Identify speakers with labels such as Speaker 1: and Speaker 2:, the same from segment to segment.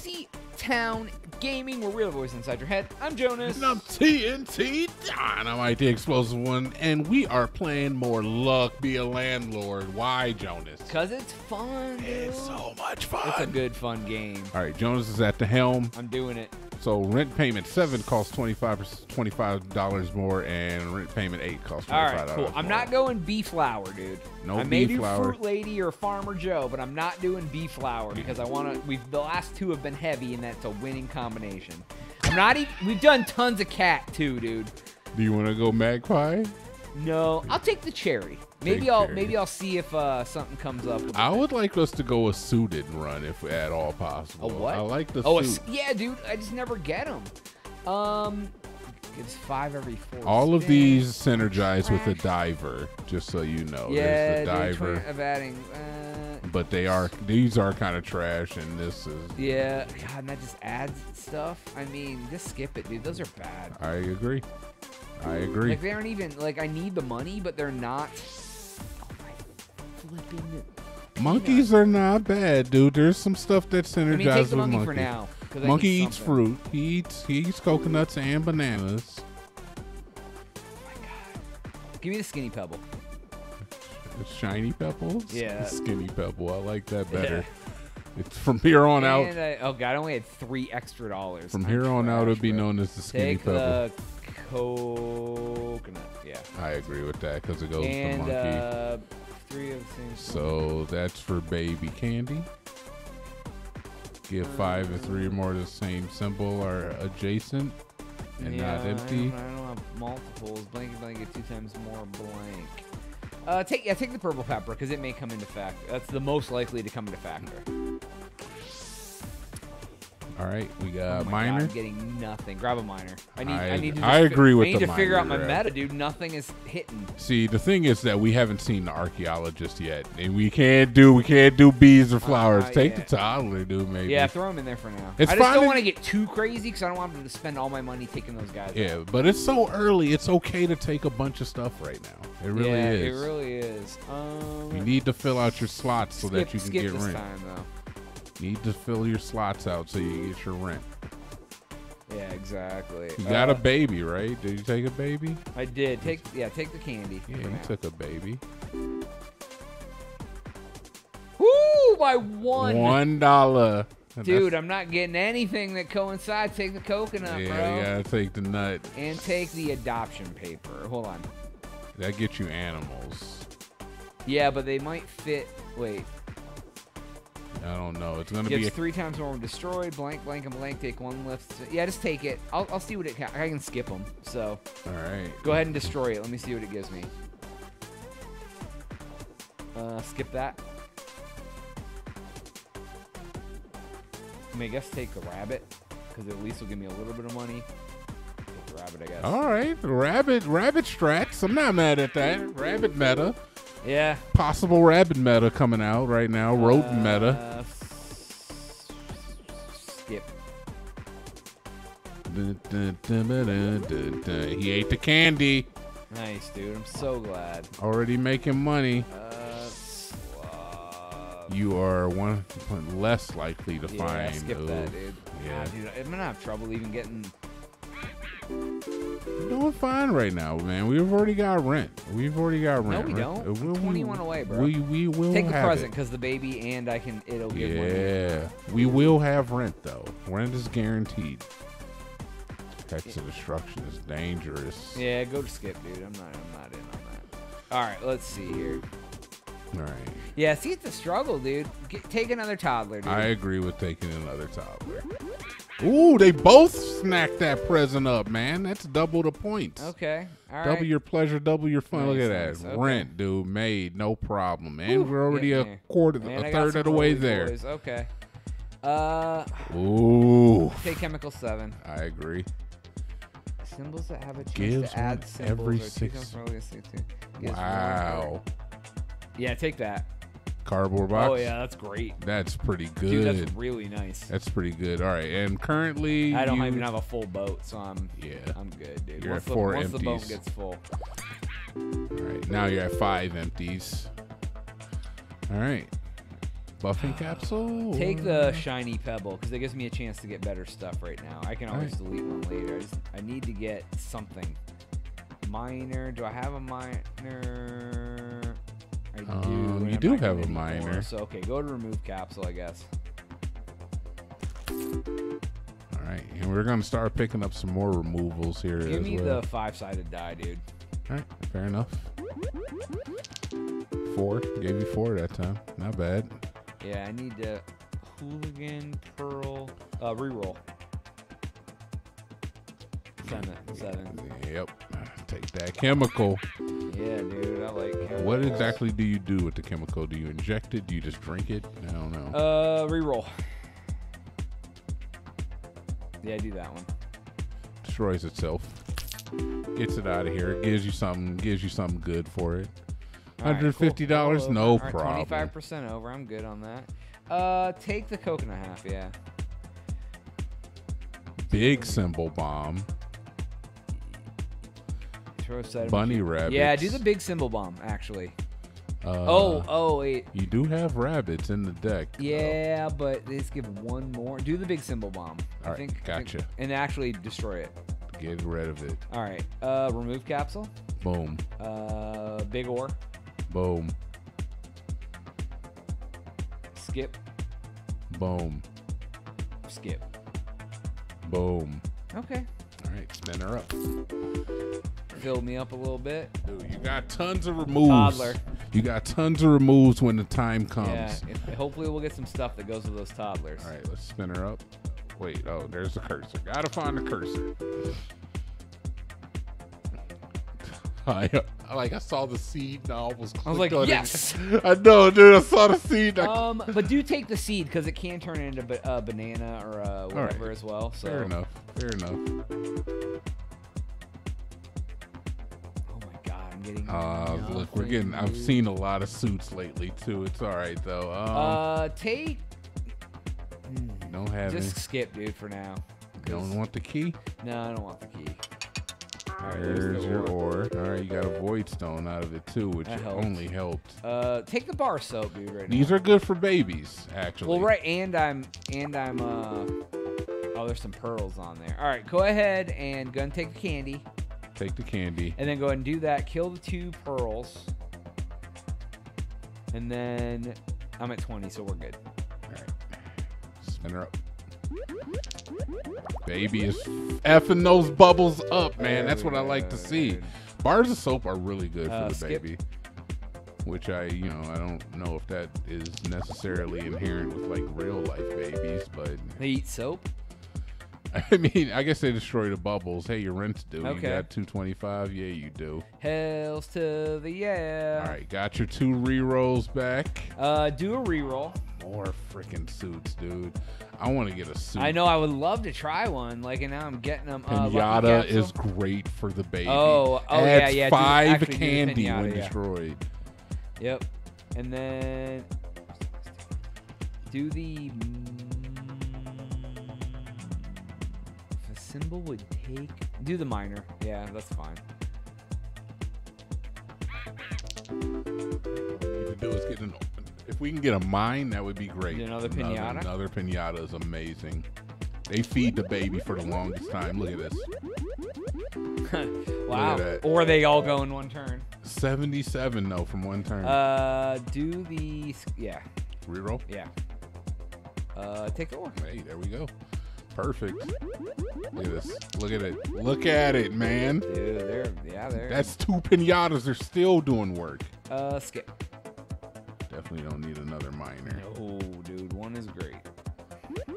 Speaker 1: Crazy Town Gaming, where the voice inside your head. I'm Jonaas.
Speaker 2: And I'm TNT Dinomight, the explosive one, and we are playing more luck. Be a landlord. Why, Jonaas?
Speaker 1: Cause it's fun. Dude.
Speaker 2: It's so much fun.
Speaker 1: It's a good fun game.
Speaker 2: All right, Jonaas is at the helm.
Speaker 1: I'm doing it.
Speaker 2: So rent payment seven costs 25 dollars more, and rent payment eight costs
Speaker 1: All
Speaker 2: twenty five
Speaker 1: right,
Speaker 2: dollars.
Speaker 1: cool. I'm not going bee flower, dude.
Speaker 2: No
Speaker 1: I may do
Speaker 2: flower.
Speaker 1: fruit lady or farmer Joe, but I'm not doing bee flower because I want to. We've the last two have been heavy, and that's a winning combination. I'm not. even we've done tons of cat too, dude.
Speaker 2: Do you want to go magpie?
Speaker 1: No, I'll take the cherry. Maybe
Speaker 2: Take
Speaker 1: I'll
Speaker 2: cherry.
Speaker 1: maybe I'll see if uh, something comes up.
Speaker 2: I would like us to go a suited run if at all possible.
Speaker 1: A what?
Speaker 2: I like the
Speaker 1: Oh,
Speaker 2: suit.
Speaker 1: s yeah, dude. I just never get them. Um, it's five every four.
Speaker 2: All of these synergize with a diver, just so you know.
Speaker 1: Yeah,
Speaker 2: There's the diver.
Speaker 1: of adding. Uh,
Speaker 2: but they are these are kind of trash and this is
Speaker 1: yeah, God, and that just adds stuff. I mean, just skip it, dude. Those are bad.
Speaker 2: i agree i agree
Speaker 1: Like they aren't even like I need the money, but they're not. Oh flipping.
Speaker 2: monkeys are not bad dude there's some stuff that synergizes
Speaker 1: I mean, take the
Speaker 2: with
Speaker 1: monkey
Speaker 2: monkeys
Speaker 1: for now.
Speaker 2: monkey eats
Speaker 1: something.
Speaker 2: fruit he eats he eats coconuts and bananas
Speaker 1: Oh. Give me the skinny pebble.
Speaker 2: The shiny pebbles
Speaker 1: Yeah.
Speaker 2: skinny pebble i like that better it's from here on out
Speaker 1: I, oh God, I only had three extra dollars.
Speaker 2: from here on out it'll be known as the skinny
Speaker 1: Take
Speaker 2: pebble
Speaker 1: the coconut. Yeah.
Speaker 2: i agree with that because it goes to
Speaker 1: and
Speaker 2: monkey
Speaker 1: uh, three of the same.
Speaker 2: So that's for baby candy. Give five or three or more the same symbol are adjacent and not empty.
Speaker 1: I don't, I don't have multiples. Blanket blanket two times more blank. Uh, take yeah, take the purple pepper because it may come into factor. That's the most likely to come into factor.
Speaker 2: All right, we
Speaker 1: Oh
Speaker 2: got miner.
Speaker 1: God, I'm getting nothing. Grab a miner. I need. I,
Speaker 2: I-
Speaker 1: need to.
Speaker 2: I agree with
Speaker 1: I need to figure out my meta, dude. Nothing is hitting.
Speaker 2: See, the thing is that we haven't seen the archaeologist yet, and we can't do we can't do bees or flowers.
Speaker 1: Uh,
Speaker 2: Take
Speaker 1: yeah.
Speaker 2: the toddler, dude. Maybe.
Speaker 1: Yeah, throw them in there for now.
Speaker 2: It's
Speaker 1: I just don't want to get too crazy because I don't want them to spend all my money taking those guys.
Speaker 2: Yeah, but it's so early. It's okay to take a bunch of stuff right now. It really
Speaker 1: yeah,
Speaker 2: is.
Speaker 1: it really is. Um,
Speaker 2: you need to fill out your slots so that you can
Speaker 1: skip
Speaker 2: get
Speaker 1: this
Speaker 2: rent.
Speaker 1: time though.
Speaker 2: Need to fill your slots out so you get your rent.
Speaker 1: Yeah, exactly.
Speaker 2: You got a
Speaker 1: Uh,
Speaker 2: baby, right? Did you take a baby?
Speaker 1: I did take yeah, take the candy.
Speaker 2: Yeah, you
Speaker 1: now.
Speaker 2: took a baby.
Speaker 1: Woo! By one.
Speaker 2: One dollar.
Speaker 1: Dude, I'm not getting anything that coincides. Take the coconut,
Speaker 2: yeah,
Speaker 1: bro.
Speaker 2: gotta take the nut.
Speaker 1: And take the adoption paper. Hold on.
Speaker 2: That gets you animals.
Speaker 1: Yeah, but they might fit. Wait.
Speaker 2: I don't know. It's gonna be. A,
Speaker 1: three times more destroyed. Blank, blank, and blank. Take one lift. Yeah, just take it. I'll, I'll see what it. Ca- I can skip them. So
Speaker 2: all right.
Speaker 1: go ahead and destroy it. Let me see what it gives me. Uh, skip that. I mean, I guess take the rabbit because at least will give me a little bit of money. Take the rabbit, I guess.
Speaker 2: All right. Rabbit. Rabbit strats. I'm not mad at that. Rabbit meta.
Speaker 1: Yeah.
Speaker 2: Possible rabbit meta coming out right now. Meta.
Speaker 1: Uh, s- Skip.
Speaker 2: He ate the candy.
Speaker 1: Nice, dude. I'm so glad.
Speaker 2: Already making money.
Speaker 1: Uh.
Speaker 2: You are one less likely to
Speaker 1: yeah,
Speaker 2: find.
Speaker 1: skip that, dude.
Speaker 2: Yeah.
Speaker 1: God, dude, I'm gonna have trouble even getting.
Speaker 2: We're doing fine right now, man. We've already got rent. We've already got rent.
Speaker 1: No,
Speaker 2: we
Speaker 1: don't.
Speaker 2: Uh,
Speaker 1: I'm 21 away, bro.
Speaker 2: We we will
Speaker 1: Take the
Speaker 2: have
Speaker 1: present because the baby and I can. It'll give money.
Speaker 2: Yeah, we will have rent though. Rent is guaranteed. Hex of destruction is dangerous.
Speaker 1: Yeah, go to skip, dude. I'm not. I'm not in on that. All right, let's see here.
Speaker 2: All right.
Speaker 1: Yeah, see, it's a struggle, dude. Get, take another toddler, dude.
Speaker 2: I agree with taking another toddler. Ooh, they both snacked that present up, man. That's double the points.
Speaker 1: okay. All right.
Speaker 2: Double your pleasure, double your fun. Look at that.
Speaker 1: Okay.
Speaker 2: Rent, dude, made, no problem. And
Speaker 1: Whew,
Speaker 2: we're already a quarter,
Speaker 1: Man,
Speaker 2: a third of the way
Speaker 1: roly
Speaker 2: there.
Speaker 1: boys. Okay. Uh,
Speaker 2: Ooh,
Speaker 1: take chemical seven.
Speaker 2: I agree.
Speaker 1: Symbols that have a chance
Speaker 2: Gives
Speaker 1: to add symbols
Speaker 2: every six-
Speaker 1: times more likely to- gives one
Speaker 2: Wow.
Speaker 1: Yeah, take that.
Speaker 2: Cardboard oh, box.
Speaker 1: Oh yeah, that's great.
Speaker 2: That's pretty good.
Speaker 1: Dude, that's really nice.
Speaker 2: That's pretty good. All right, and currently
Speaker 1: I don't
Speaker 2: you-
Speaker 1: even have a full boat, so I'm
Speaker 2: Yeah.
Speaker 1: I'm good, dude.
Speaker 2: You're
Speaker 1: once
Speaker 2: at
Speaker 1: the,
Speaker 2: four
Speaker 1: once the boat
Speaker 2: empties.
Speaker 1: gets full.
Speaker 2: All right, now you're at five empties. All right, Buffing capsule.
Speaker 1: Take the shiny pebble because it gives me a chance to get better stuff right now. I can always
Speaker 2: Alright.
Speaker 1: delete one later. I, just, I need to get something. Miner. Do I have a miner? I do.
Speaker 2: Um, you do have a
Speaker 1: more. So okay, go to remove capsule, I guess.
Speaker 2: All right, and we're gonna start picking up some more removals here
Speaker 1: Give me
Speaker 2: well.
Speaker 1: the five-sided die, dude.
Speaker 2: All right, fair enough. Four, gave you four that time. Not bad.
Speaker 1: Yeah, I need to hooligan pearl uh reroll. Seven, seven.
Speaker 2: Yep. Take that chemical.
Speaker 1: Yeah, dude, I like.
Speaker 2: What exactly do you do with the chemical? Do you inject it? Do you just drink it? I don't know.
Speaker 1: Uh, reroll. Yeah, I do that one.
Speaker 2: Destroys itself. Gets it out of here. Gives you something. Gives you something good for it.
Speaker 1: All right, cool.
Speaker 2: $150?
Speaker 1: Roll over.
Speaker 2: No
Speaker 1: right,
Speaker 2: problem.
Speaker 1: 25% over. I'm good on that. Uh, take the coconut half. Yeah.
Speaker 2: Big symbol bomb. Bunny rabbits.
Speaker 1: Yeah, do the big symbol bomb. Actually.
Speaker 2: Uh,
Speaker 1: oh, oh wait.
Speaker 2: You do have rabbits in the deck. though.
Speaker 1: Yeah, but they just give one more. Do the big symbol bomb. I
Speaker 2: All right,
Speaker 1: think. I think-
Speaker 2: gotcha.
Speaker 1: and actually destroy it.
Speaker 2: Get rid of it.
Speaker 1: All right. Uh, remove capsule.
Speaker 2: Boom.
Speaker 1: Uh, big ore.
Speaker 2: Boom.
Speaker 1: Skip.
Speaker 2: Boom.
Speaker 1: Skip.
Speaker 2: Boom.
Speaker 1: Okay.
Speaker 2: Spin her up.
Speaker 1: Fill me up a little bit.
Speaker 2: Dude, you got tons of removes.
Speaker 1: Toddler.
Speaker 2: You got tons of removes when the time comes.
Speaker 1: Yeah. if- hopefully we'll get some stuff that goes with those toddlers.
Speaker 2: All right, let's spin her up. Wait, oh, there's the cursor. Gotta find the cursor. I, I like I saw the seed and I almost
Speaker 1: I was like,
Speaker 2: clicked on it.
Speaker 1: yes.
Speaker 2: I know, dude. I saw the seed.
Speaker 1: Um, but do take the seed because it can turn into a uh, banana or uh, whatever
Speaker 2: right.
Speaker 1: as well. So.
Speaker 2: fair enough. Fair enough.
Speaker 1: Oh my god, I'm getting.
Speaker 2: Uh, look, we're getting. I've seen a lot of suits lately too. It's all right though. Um,
Speaker 1: Uh, take. Hmm,
Speaker 2: don't have
Speaker 1: Just skip, dude, for now.
Speaker 2: any. Don't want the key.
Speaker 1: No, I don't want the key. All right,
Speaker 2: There's
Speaker 1: the
Speaker 2: your
Speaker 1: ore.
Speaker 2: All right, you got a void stone out of it too, which
Speaker 1: That
Speaker 2: only helped.
Speaker 1: Uh, take the bar soap, dude. Right
Speaker 2: These
Speaker 1: now.
Speaker 2: are good for babies, actually.
Speaker 1: Well, right, and I'm and I'm uh. Oh, there's some pearls on there. All right, go ahead and go and take the candy,
Speaker 2: Take the candy.
Speaker 1: and then go ahead and do that. Kill the two pearls, and then I'm at 20, so we're good.
Speaker 2: All right, spin her up. Baby is effing those bubbles up, man. That's what I like to see. Bars of soap are really good for
Speaker 1: Uh,
Speaker 2: the
Speaker 1: skip.
Speaker 2: baby. Which I, you know, I don't know if that is necessarily inherent with like real life babies, but
Speaker 1: They eat soap.
Speaker 2: I mean, I guess they destroy the bubbles. Hey, your rent's due. You got two twenty five. Yeah, you do.
Speaker 1: Hells to the yeah.
Speaker 2: All right, got your two re rolls back.
Speaker 1: Uh, do a reroll.
Speaker 2: More freaking suits, dude. I want to get a suit.
Speaker 1: I know I would love to try one. Like, and now I'm getting them. Uh,
Speaker 2: Pinata is great for the baby.
Speaker 1: Oh, oh, yeah,
Speaker 2: Adds
Speaker 1: yeah, the-
Speaker 2: Five candy
Speaker 1: pinata,
Speaker 2: when
Speaker 1: yeah.
Speaker 2: destroyed.
Speaker 1: Yep. And then do the. If a symbol would take. Do the miner. Yeah, that's fine.
Speaker 2: All to do is get an. If we can get a mine, that would be great.
Speaker 1: Another pinata?
Speaker 2: Another pinata is amazing. They feed the baby for the longest time. Look at this.
Speaker 1: wow.
Speaker 2: that.
Speaker 1: Or they all go in one turn.
Speaker 2: 77 though from one turn.
Speaker 1: Uh, do the. Yeah,
Speaker 2: Reroll.
Speaker 1: yeah. Uh, take the ore.
Speaker 2: Hey, there we go. Perfect. Look at this. Look at it. Look at it, man.
Speaker 1: Dude, they're. Yeah, they're.
Speaker 2: That's two pinatas. They're still doing work.
Speaker 1: Uh, skip.
Speaker 2: Definitely don't need another miner.
Speaker 1: No, dude, one is great.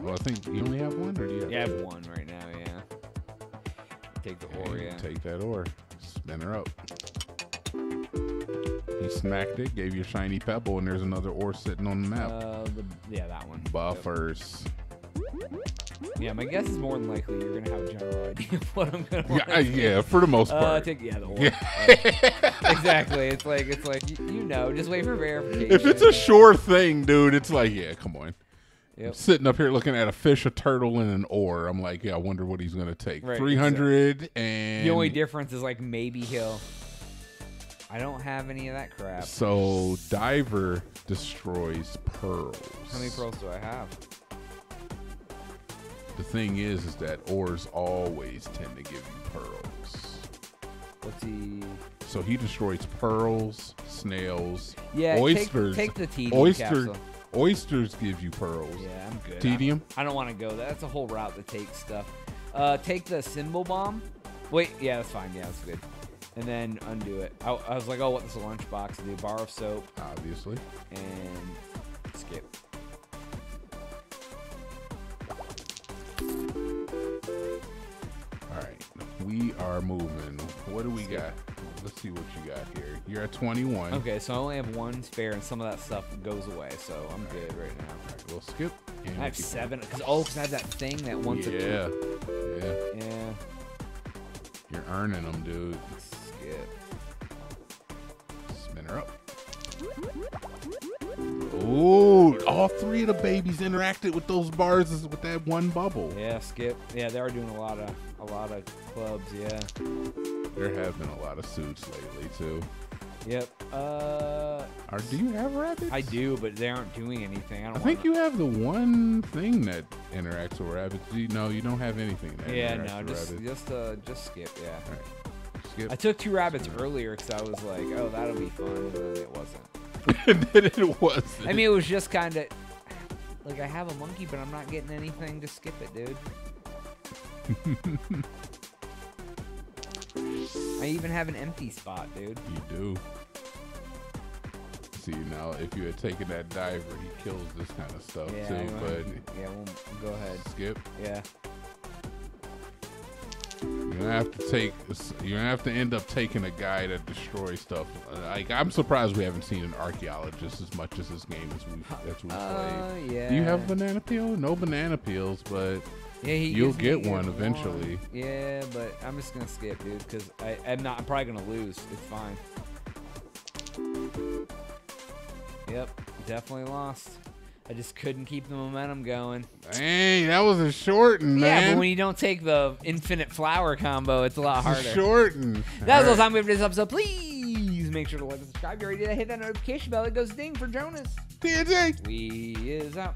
Speaker 2: Well, I think you only have one, or do you have? Two?
Speaker 1: have one right now, yeah. Take the ore, yeah.
Speaker 2: Take that ore. Spin her up. He smacked it, gave you a shiny pebble, and there's another ore sitting on the map.
Speaker 1: Uh, the, yeah, that one.
Speaker 2: Buffers.
Speaker 1: Yeah, my guess is more than likely you're gonna have a general idea of what I'm gonna.
Speaker 2: Yeah, uh, yeah, for the most
Speaker 1: Uh,
Speaker 2: part.
Speaker 1: take yeah the ore.
Speaker 2: Yeah.
Speaker 1: Exactly. It's like it's like you, you know, just wait for verification.
Speaker 2: if it's a sure thing, dude, it's like, yeah, come on.
Speaker 1: Yep.
Speaker 2: Sitting up here looking at a fish, a turtle, and an ore. I'm like, yeah, I wonder what he's gonna take.
Speaker 1: Right,
Speaker 2: Three hundred and
Speaker 1: The only difference is like maybe he'll. I don't have any of that crap.
Speaker 2: So diver destroys pearls.
Speaker 1: How many pearls do I have?
Speaker 2: The thing is, is that ores always tend to give you pearls.
Speaker 1: What's he?
Speaker 2: So he destroys pearls, snails,
Speaker 1: Yeah, take-
Speaker 2: oysters.
Speaker 1: take the tedium
Speaker 2: oyster,
Speaker 1: capsule.
Speaker 2: Oysters give you pearls.
Speaker 1: Yeah, I'm good.
Speaker 2: Tedium?
Speaker 1: I, I don't want to go. That's a whole route to take stuff. Uh, take the symbol bomb. Wait, yeah, that's fine. Yeah, that's good. And then undo it. I, I was like, oh, what's the lunchbox? Do a bar of soap
Speaker 2: Obviously.
Speaker 1: and skip.
Speaker 2: All right, we are moving. What do we got? Let's see what you got here. You're at 21.
Speaker 1: Okay, so I only have one spare, and some of that stuff goes away, so I'm good right now.
Speaker 2: All right, we'll skip. and
Speaker 1: I have seven. Cause oh, cause I have that thing that once.
Speaker 2: Yeah, yeah.
Speaker 1: A, yeah.
Speaker 2: You're earning them, dude.
Speaker 1: Skip.
Speaker 2: Spin her up. Ooh, all three of the babies interacted with those bars with that one bubble.
Speaker 1: Yeah, skip. Yeah, they are doing a lot of a lot of clubs. Yeah.
Speaker 2: There have been a lot of suits lately too.
Speaker 1: Yep. Uh,
Speaker 2: Are do you have rabbits?
Speaker 1: I do, but they aren't doing anything. I don't.
Speaker 2: I think you have the one thing that interacts with rabbits. You, no, you don't have anything that
Speaker 1: Yeah, no, just
Speaker 2: rabbits.
Speaker 1: just uh, just skip. Yeah.
Speaker 2: All right. Skip.
Speaker 1: I took two rabbits earlier because I was like, oh, that'll be fun, and it wasn't.
Speaker 2: and then it wasn't.
Speaker 1: I mean, it was just kind of like I have a monkey, but I'm not getting anything to skip it, dude. I even have an empty spot, dude.
Speaker 2: you do. See now, if you had taken that diver, he kills this kind of stuff
Speaker 1: Yeah,
Speaker 2: too. But
Speaker 1: yeah, we'll, go ahead.
Speaker 2: skip.
Speaker 1: Yeah.
Speaker 2: You're gonna have to take. You're gonna have to end up taking a guy that destroys stuff. Like I'm surprised we haven't seen an archaeologist as much as this game as we as we
Speaker 1: Uh,
Speaker 2: played.
Speaker 1: yeah.
Speaker 2: Do you have a banana peel? No banana peels, but
Speaker 1: Yeah, he
Speaker 2: You'll get one eventually.
Speaker 1: Yeah, but I'm just gonna skip, dude, because I'm not. I'm probably gonna lose. It's fine. Yep, definitely lost. I just couldn't keep the momentum going.
Speaker 2: dang, that was a shorten,
Speaker 1: Yeah, but when you don't take the infinite flower combo, it's a lot harder.
Speaker 2: Shorten.
Speaker 1: That's all
Speaker 2: All
Speaker 1: the time we have for this episode. Please make sure to like and subscribe. You already did. Hit that notification bell. It goes ding for Jonaas.
Speaker 2: TNT.
Speaker 1: We is out.